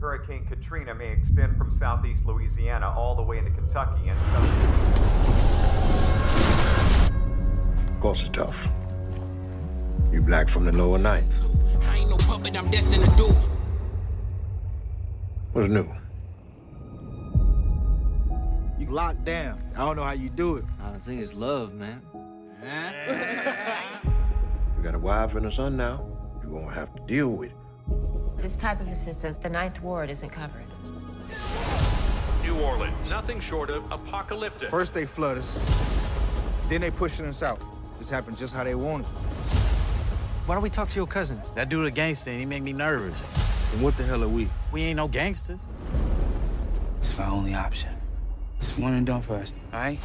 Hurricane Katrina may extend from southeast Louisiana all the way into Kentucky and southern. Of course it's tough. You black from the lower ninth. I ain't no puppet, I'm destined to do. What's new? You locked down. I don't know how you do it. I think it's love, man. You got a wife and a son now. You're gonna have to deal with it. This type of assistance, the Ninth Ward isn't covered. New Orleans, nothing short of apocalyptic. First they flood us, then they pushing us out. This happened just how they wanted. Why don't we talk to your cousin? That dude a gangster and he make me nervous. And what the hell are we? We ain't no gangsters. It's my only option. It's one and done for us, all right?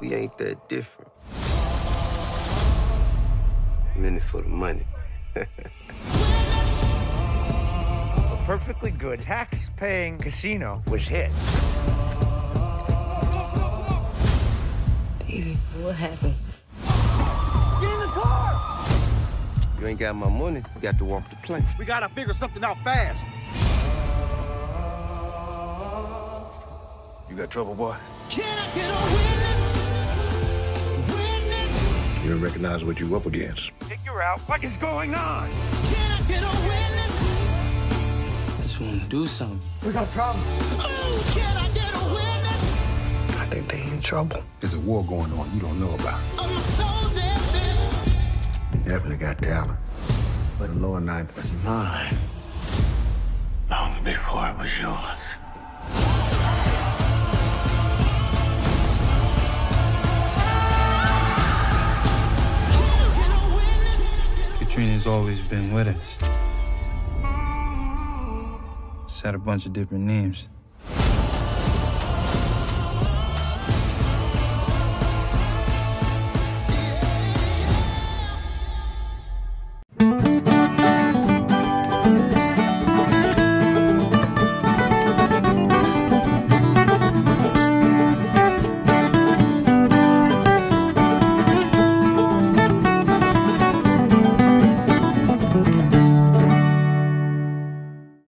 We ain't that different. I'm in it for the money. A perfectly good tax-paying casino was hit. Baby, what happened? Get in the car! You ain't got my money, you got to walk the plank. We gotta figure something out fast. You got trouble, boy? Can I get a witness? Witness? You don't recognize what you're up against. Figure out what is going on. Can I get a witness? I just want to do something. We got a problem. Oh, can I get a witness? I think they in trouble. There's a war going on you don't know about. Oh, my soul's ambition. You definitely got talent. But the lower ninth was Mine. Long before it was yours. Katrina's always been with us. Just had a bunch of different names.